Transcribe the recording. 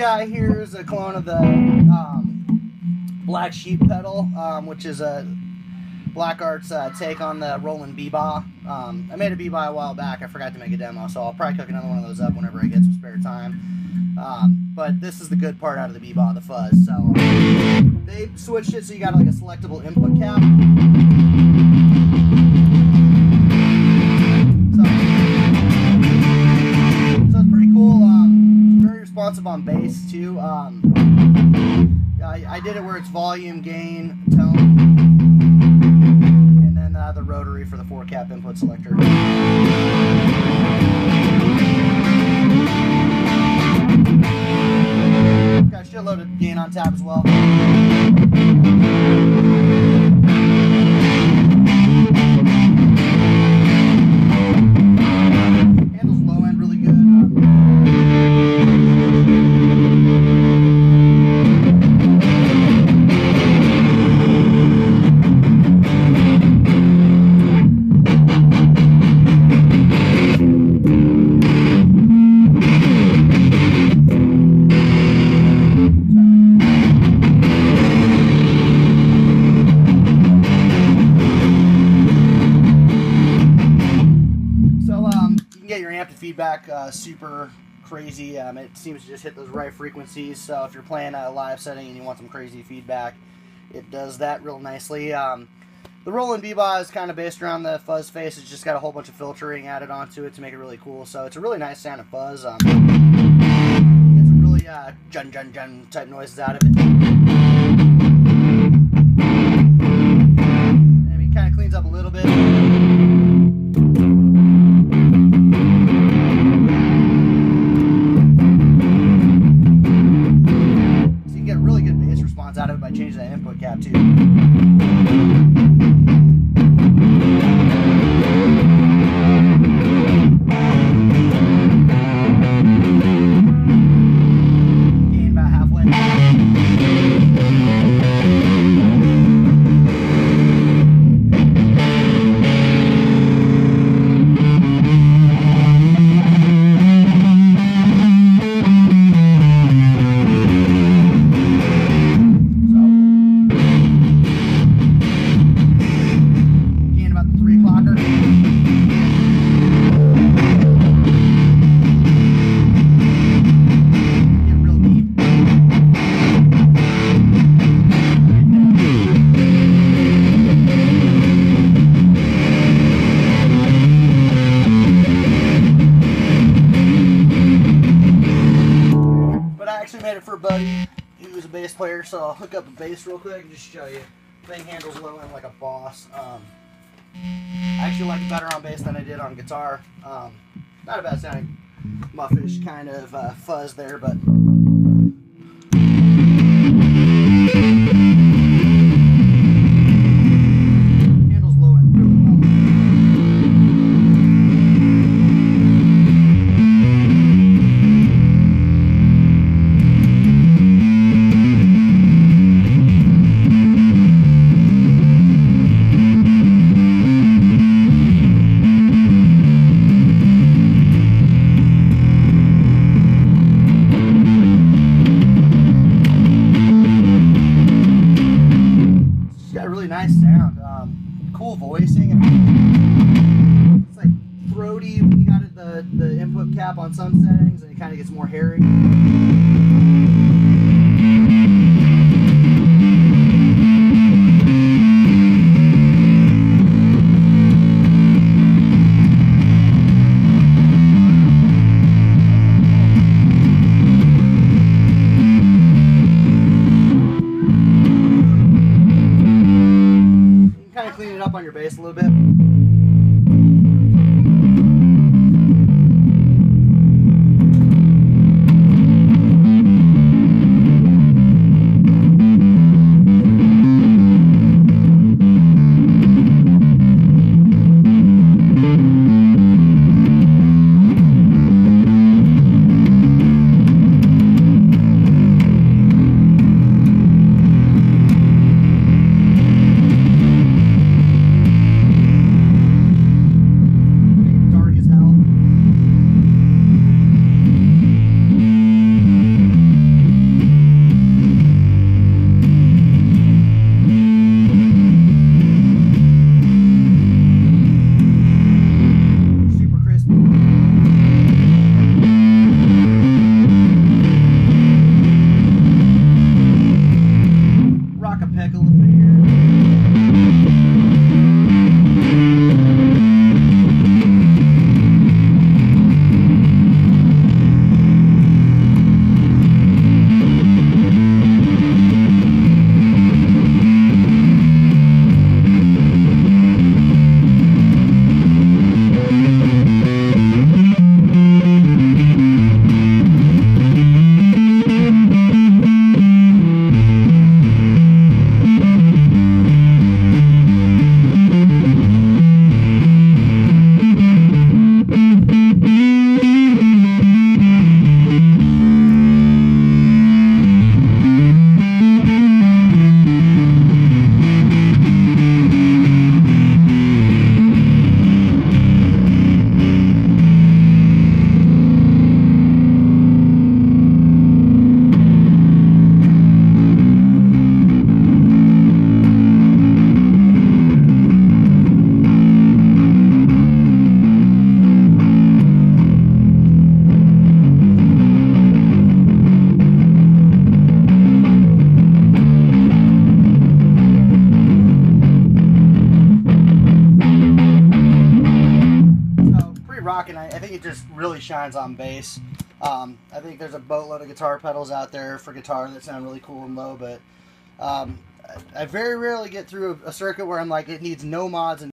guy here is a clone of the um, Black Sheep pedal, um, which is a Black Art's uh, take on the Roland Bee Baa. Um, I made a Bee Baa a while back. I forgot to make a demo, so I'll probably cook another one of those up whenever I get some spare time. Um, but this is the good part out of the Bee Baa, the fuzz. So they switched it so you got like a selectable input cap. Responsive on bass too. Um, I, I did it where it's volume, gain, tone, and then uh, the rotary for the four cap input selector. Got shitload of gain on tap as well. Feedback uh, super crazy. Um, it seems to just hit those right frequencies. So if you're playing a live setting and you want some crazy feedback, it does that real nicely. Um, the Roland Bee Baa is kind of based around the fuzz face. It's just got a whole bunch of filtering added onto it to make it really cool. So it's a really nice sound of fuzz. Um, some really uh, jun jun jun type noises out of it. I mean, kind of cleans up a little bit. Actually made it for a buddy He was a bass player, so I'll hook up a bass real quick and just show you. Thing handles low end like a boss. Um, I actually like it better on bass than I did on guitar. Um, not a bad sounding muffish kind of uh, fuzz there, but Voicing. It's like throaty you got the, the input cap on some settings, and it kind of gets more hairy. On your bass a little bit. Rocking. I, I think it just really shines on bass. Um, I think there's a boatload of guitar pedals out there for guitar that sound really cool and low, but um, I, I very rarely get through a, a circuit where I'm like, it needs no mods and